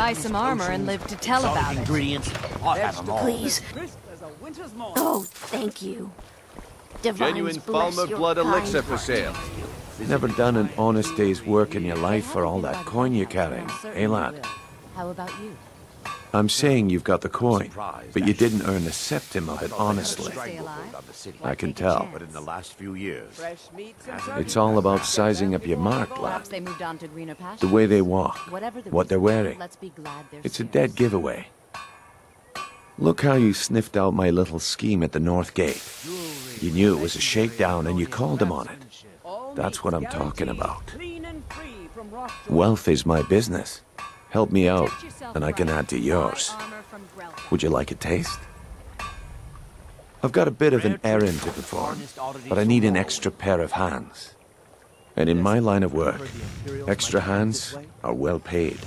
buy some armor and live to tell about it. Ingredients. I'll have them all. Please. Oh, thank you. Divines Genuine Falmer blood elixir for sale. Never done an honest day's work in your life for all that coin you're carrying, eh, lad? How about you? I'm saying you've got the coin, but you didn't earn a septim of it honestly. Stay alive? Of the city. I can tell. But in the last few years, It's all about sizing up your mark, lad. Perhaps they moved on to greener pastures. The way they walk, what they're wearing. Let's be glad they're It's a dead giveaway. Look how you sniffed out my little scheme at the North Gate. You knew it was a shakedown and you called him on it. That's what I'm talking about. Wealth is my business. Help me out, and I can add to yours. armor from Grelka. Would you like a taste? I've got a bit of an errand to perform, but I need an extra pair of hands. And in my line of work, extra hands are well paid.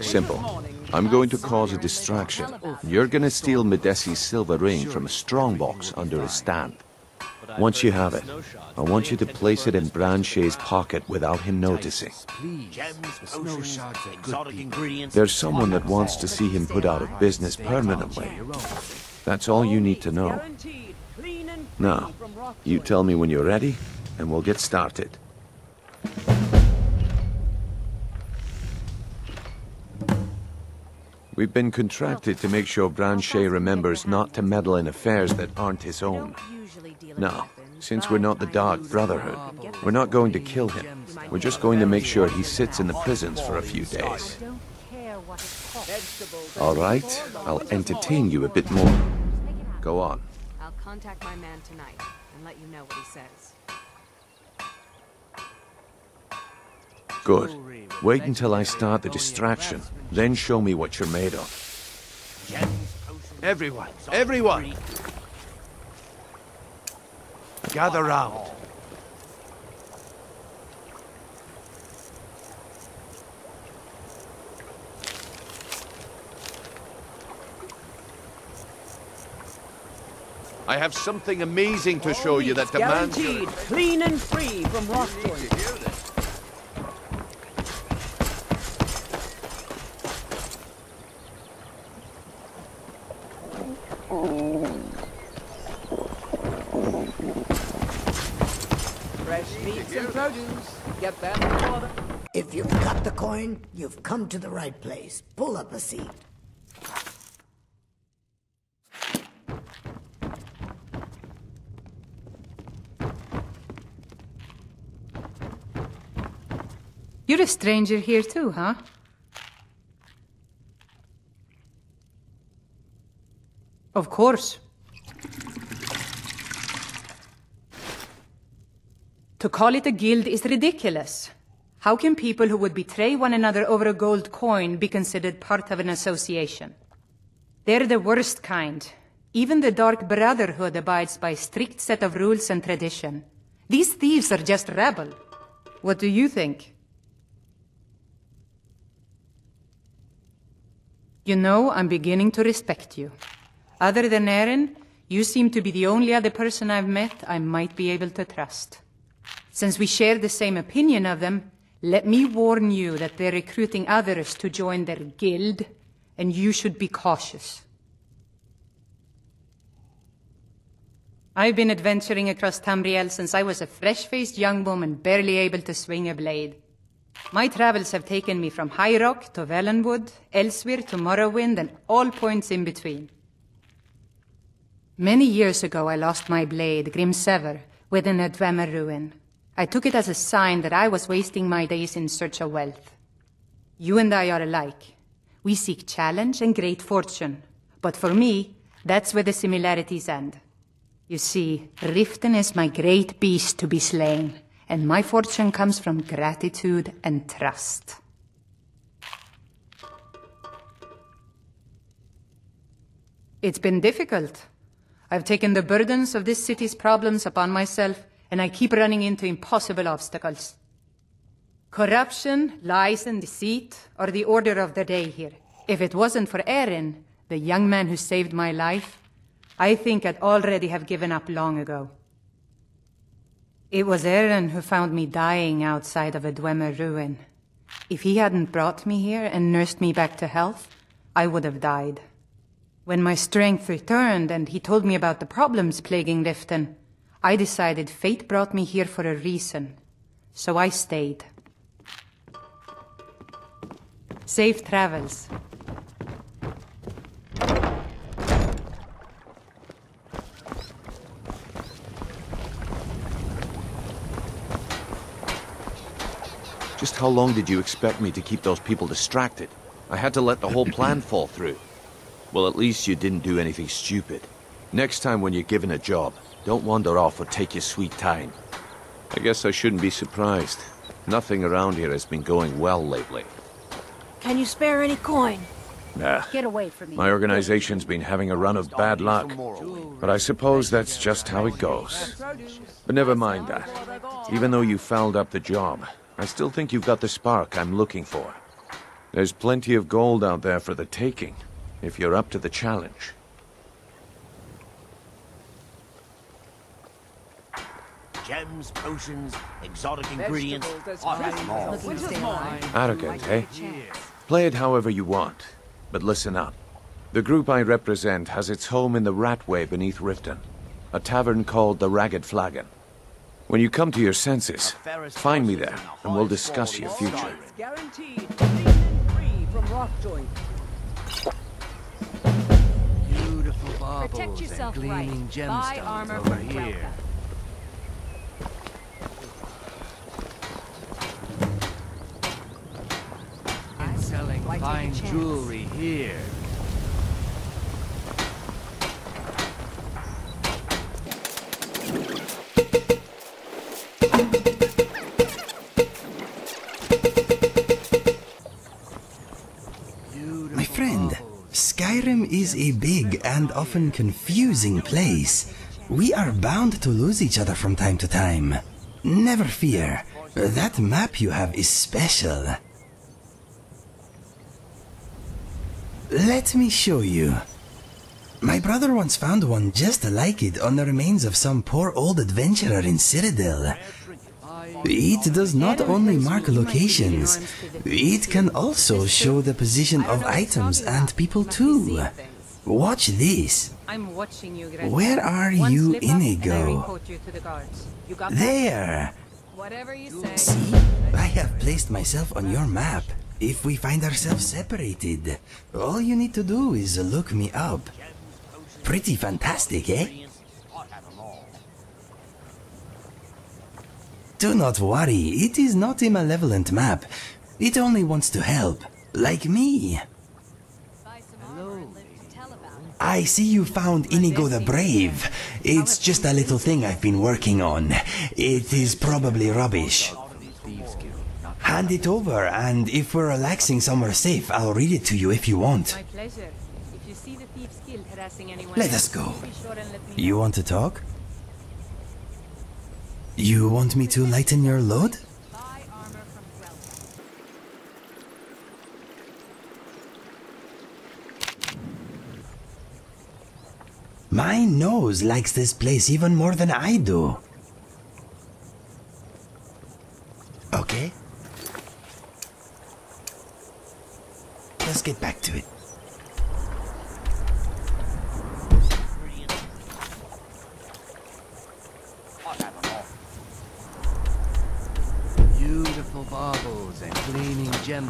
Simple. I'm going to cause a distraction. You're gonna steal Madesi's silver ring from a strongbox under his stand. Once you have it, I want you to place it in Brand-Shei's pocket without him noticing. Gems, potions, exotic ingredients. There's someone that wants to see him put out of business permanently. That's all you need to know. Now, you tell me when you're ready, and we'll get started. We've been contracted to make sure Branchay remembers not to meddle in affairs that aren't his own. Don't usually deal in Now, since we're not the Dark Brotherhood, we're not going to kill him. We're just going to make sure he sits in the prisons for a few days. Don't care what it costs. All right, I'll entertain you a bit more. Go on. I'll contact my man tonight and let you know what he says. Good. Wait until I start the distraction, then show me what you're made of. Everyone, everyone, ingredients. Gather round. I have something amazing to show you that demands your Guaranteed clean and free from rock Get that in the water. If you've got the coin, you've come to the right place. Pull up a seat. You're a stranger here too, huh? Of course. To call it a guild is ridiculous. How can people who would betray one another over a gold coin be considered part of an association? They're the worst kind. Even the Dark Brotherhood abides by a strict set of rules and tradition. These thieves are just rabble. What do you think? You know, I'm beginning to respect you. Other than Aerin, you seem to be the only other person I've met I might be able to trust. Since we share the same opinion of them, let me warn you that they're recruiting others to join their guild, and you should be cautious. I've been adventuring across Tamriel since I was a fresh-faced young woman barely able to swing a blade. My travels have taken me from High Rock to Valenwood, elsewhere to Morrowind, and all points in between. Many years ago, I lost my blade, Grimsever, within a Dwemer ruin. I took it as a sign that I was wasting my days in search of wealth. You and I are alike. We seek challenge and great fortune. But for me, that's where the similarities end. You see, Riften is my great beast to be slain, and my fortune comes from gratitude and trust. It's been difficult. I've taken the burdens of this city's problems upon myself, and I keep running into impossible obstacles. Corruption, lies, and deceit are the order of the day here. If it wasn't for Aerin, the young man who saved my life, I think I'd already have given up long ago. It was Aerin who found me dying outside of a Dwemer ruin. If he hadn't brought me here and nursed me back to health, I would have died. When my strength returned and he told me about the problems plaguing Riften, I decided fate brought me here for a reason. So I stayed. Safe travels. Just how long did you expect me to keep those people distracted? I had to let the whole plan fall through. Well, at least you didn't do anything stupid. Next time when you're given a job, don't wander off or take your sweet time. I guess I shouldn't be surprised. Nothing around here has been going well lately. Can you spare any coin? Nah. Get away from me. My organization's been having a run of bad luck. But I suppose that's just how it goes. But never mind that. Even though you fouled up the job, I still think you've got the spark I'm looking for. There's plenty of gold out there for the taking, if you're up to the challenge. Gems, potions, exotic ingredients. Vegetables, there's I'll have them all. Winter's morning. Arrogant, eh? Play it however you want. But listen up. The group I represent has its home in the Ratway beneath Riften. A tavern called the Ragged Flagon. When you come to your senses, find me there, and we'll discuss your future. Guaranteed free from rock. Beautiful baubles Protect yourself and gleaming right. Buy gemstones armor over from here. Relka. And selling Why take a fine chance? Jewelry here. My friend, Skyrim is a big and often confusing place. We are bound to lose each other from time to time. Never fear, that map you have is special. Let me show you. My brother once found one just like it on the remains of some poor old adventurer in Cyrodiil. It does not only mark locations, it can also show the position of items and people too. Watch this. I'm watching you. Where are you, Inigo? report to the guards. You got? There! Whatever you say. See? I have placed myself on your map. If we find ourselves separated, all you need to do is look me up. Pretty fantastic, eh? I'll have them all. Do not worry, it is not a malevolent map. It only wants to help, like me. Buy some armor and live to tell about it. I see you found Inigo the Brave. It's just a little thing I've been working on. It is probably rubbish. Hand it over, and if we're relaxing somewhere safe, I'll read it to you if you want. My pleasure. If you see the Thieves Guild harassing anyone Let us go. be sure and let me You want to talk? You want me to lighten your load? Buy armor from Grelka. My nose likes this place even more than I do.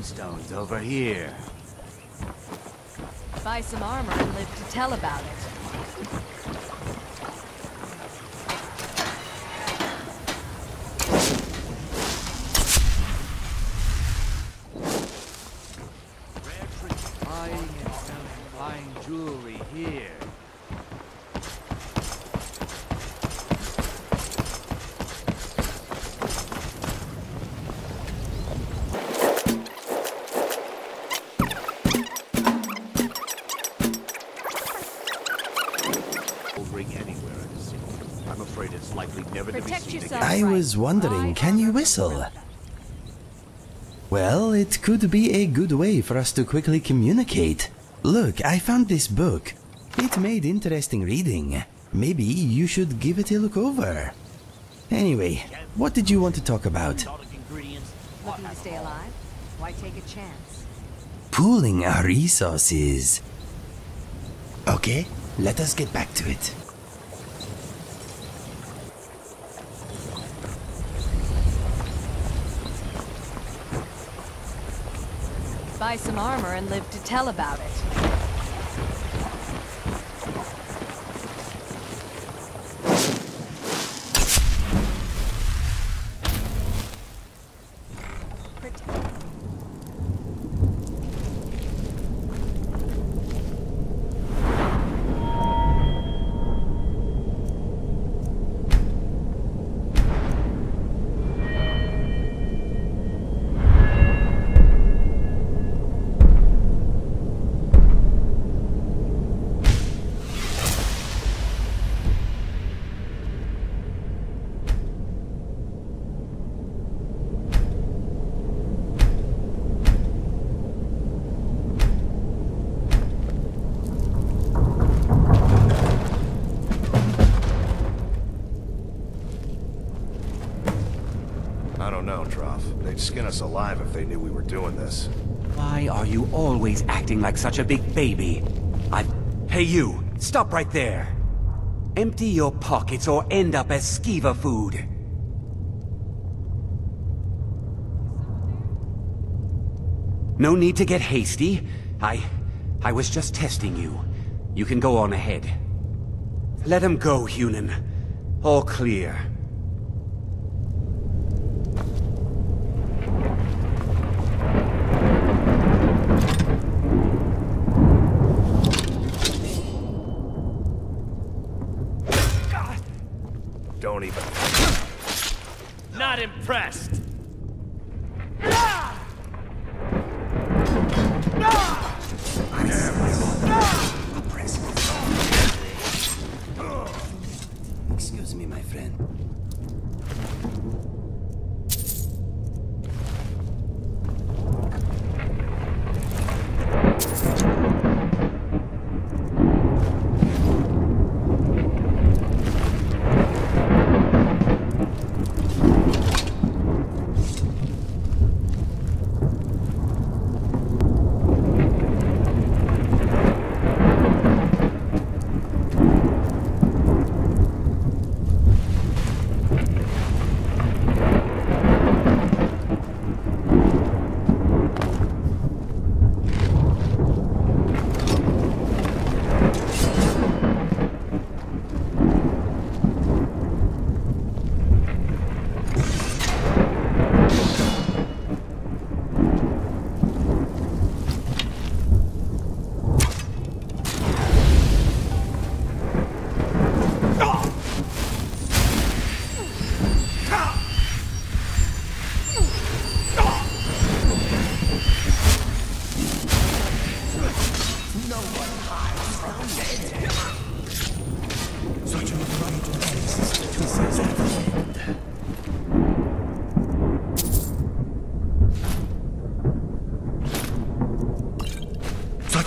Gemstones over here. Buy some armor and live to tell about it. Afraid it's likely never to be seen yourself. again. I was wondering, can you whistle? Well, it could be a good way for us to quickly communicate. Look, I found this book. It made interesting reading. Maybe you should give it a look over. Anyway, what did you want to talk about? Exotic ingredients. I'll Looking to stay alive? Why take a chance? Pooling our resources. Okay, let us get back to it. Buy some armor and live to tell about it. They'd skin us alive if they knew we were doing this. Why are you always acting like such a big baby? I... Hey you, stop right there. Empty your pockets or end up as skeever food. No need to get hasty. I... I was just testing you. You can go on ahead. Let him go, Hunan. All clear. Don't even... Not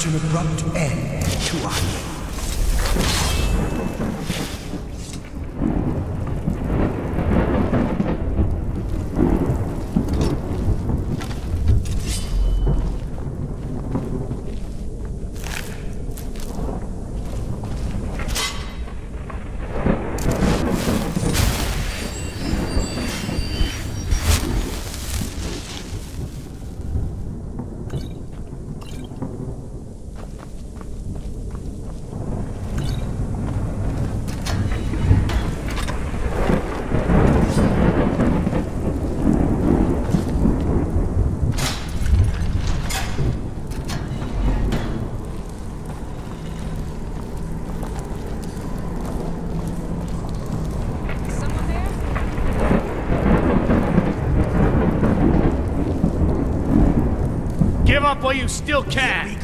an abrupt end to our Give up while you still can.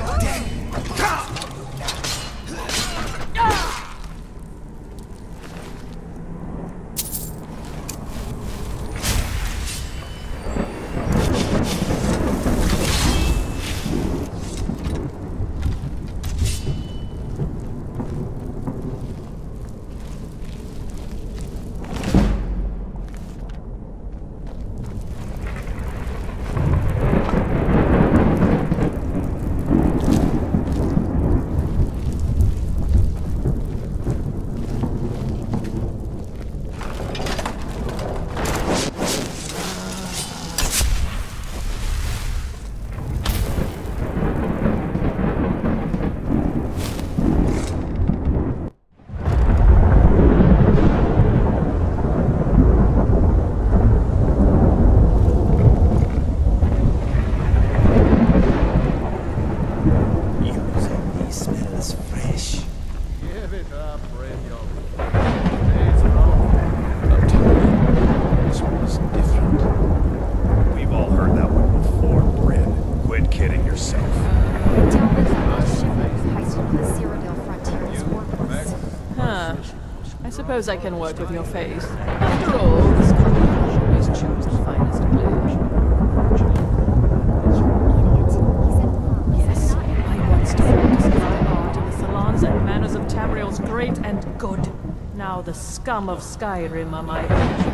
suppose I can work with your face. After all, this company should chosen the finest blue. Yes, I once defaulted my art in the salons and manners of Tamriel's great and good. Now the scum of Skyrim are my...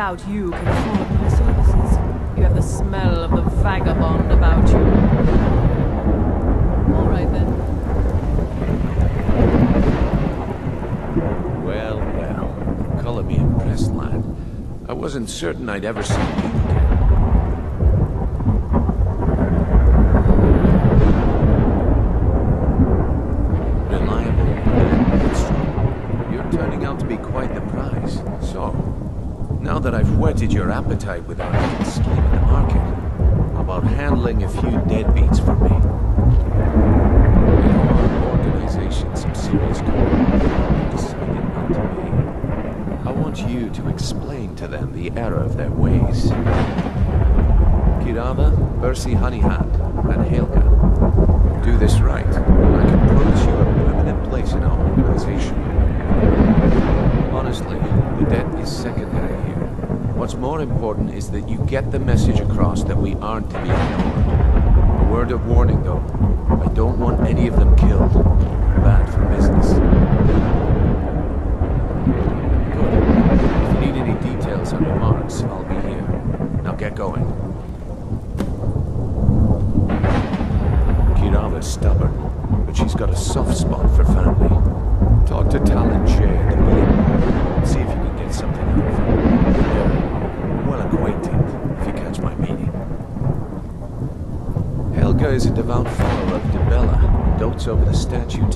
doubt you can afford my services. You have the smell of the vagabond about you. All right, then. Well, well. Color me impressed, lad. I wasn't certain I'd ever see you. see hat and Haelga. Do this right, I can promise you a permanent place in our organization. Honestly, the debt is secondary here. What's more important is that you get the message across that we aren't to be ignored. A word of warning, though. over the statue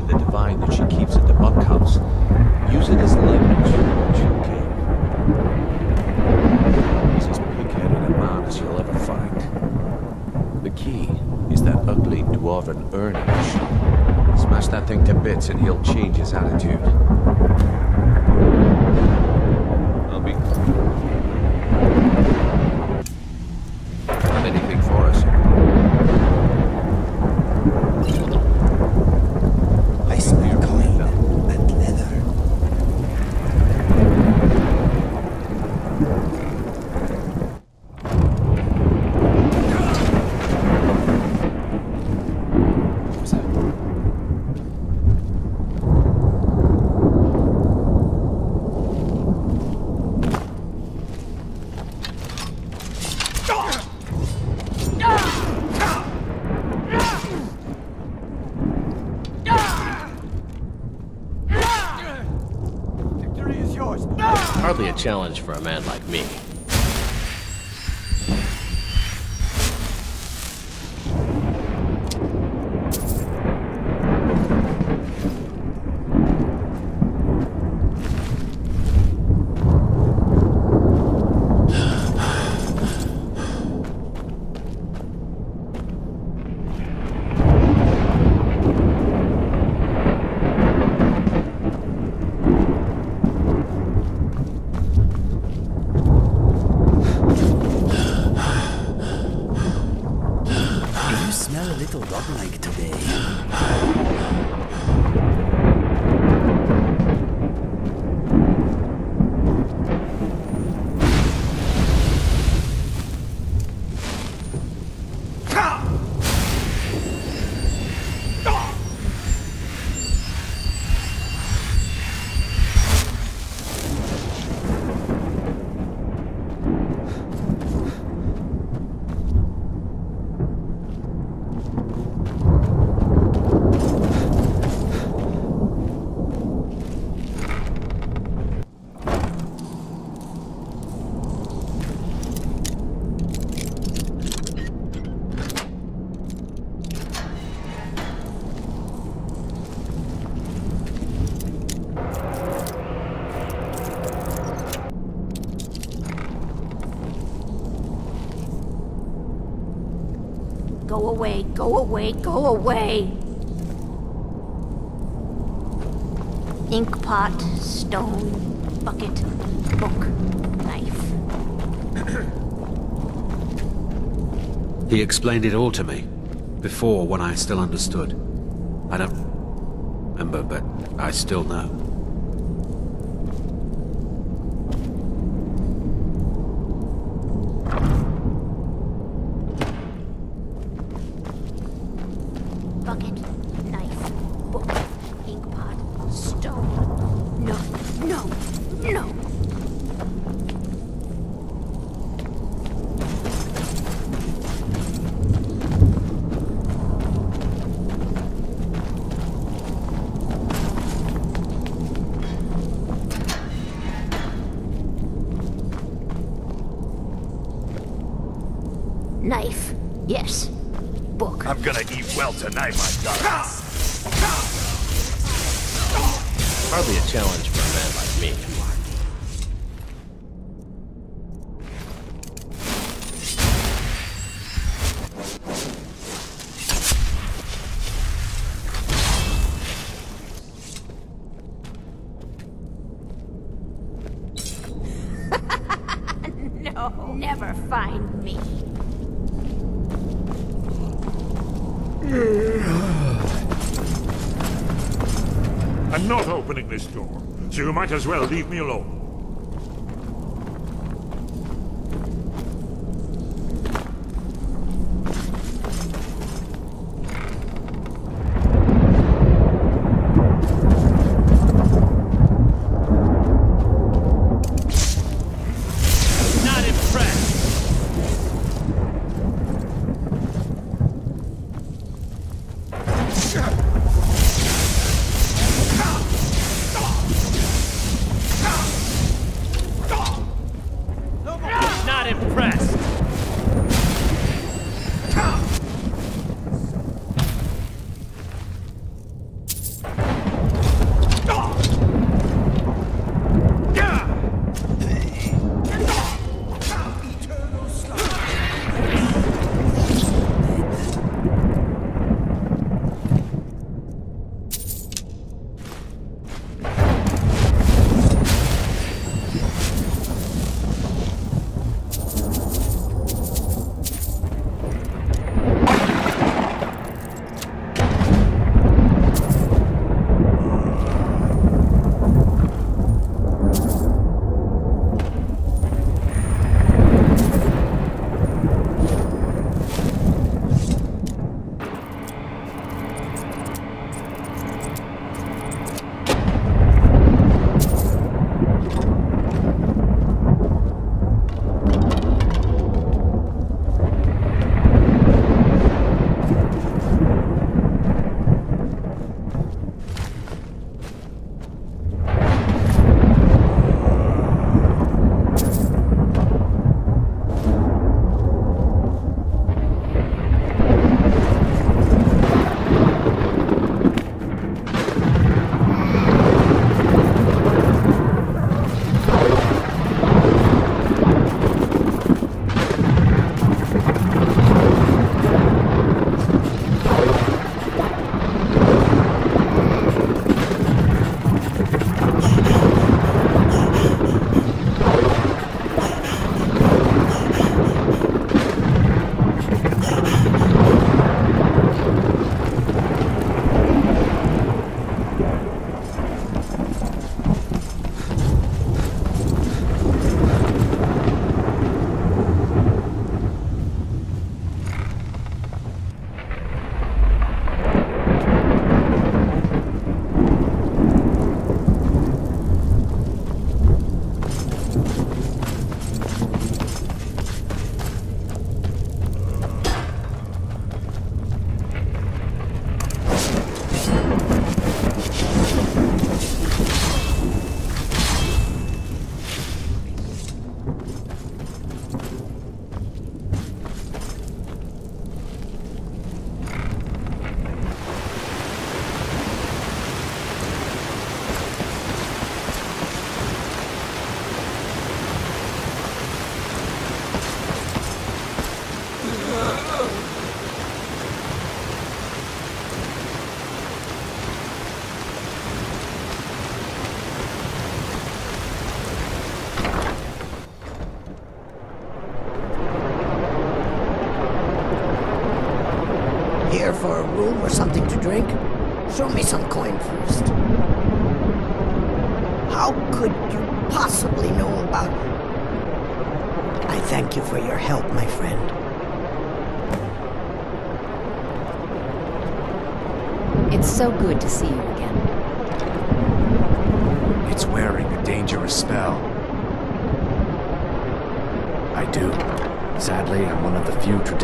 challenge for a man like me. Away, go away, go away! Ink pot, stone, bucket, book, knife. He explained it all to me. Before, when I still understood. I don't remember, but I still know. Bucket, knife, book, ink pot, stone. No, no, no! Knife, yes. Book. I'm gonna eat well tonight, my darling. Hardly a challenge for a man like me. As well leave me alone.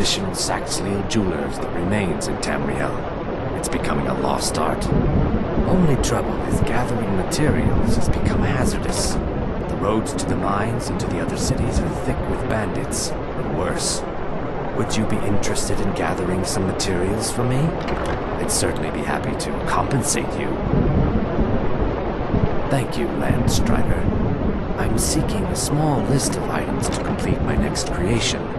Traditional Saxhleel jewelers that remains in Tamriel. It's becoming a lost art. Only trouble is gathering materials has become hazardous. The roads to the mines and to the other cities are thick with bandits, and worse. Would you be interested in gathering some materials for me? I'd certainly be happy to compensate you. Thank you, Landstrider. I'm seeking a small list of items to complete my next creation.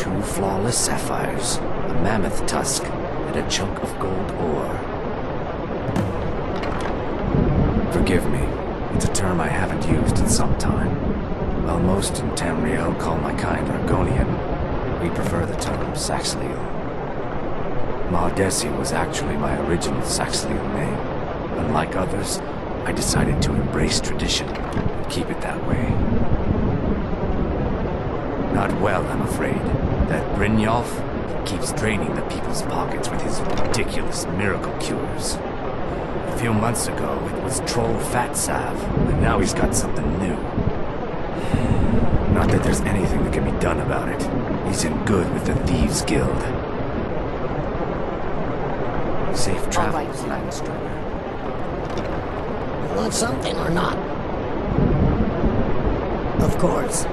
Two flawless sapphires, a mammoth tusk, and a chunk of gold ore. Forgive me. It's a term I haven't used in some time. While most in Tamriel call my kind Argonian, we prefer the term Saxhleel. Madesi was actually my original Saxhleel name. Unlike others, I decided to embrace tradition and keep it that way. Not well, I'm afraid. That Brynjolf keeps draining the people's pockets with his ridiculous miracle cures. A few months ago, it was Troll Fat Salve, and now he's got something new. Not that there's anything that can be done about it. He's in good with the Thieves Guild. Safe travels, Landstrider. You want something or not? Of course.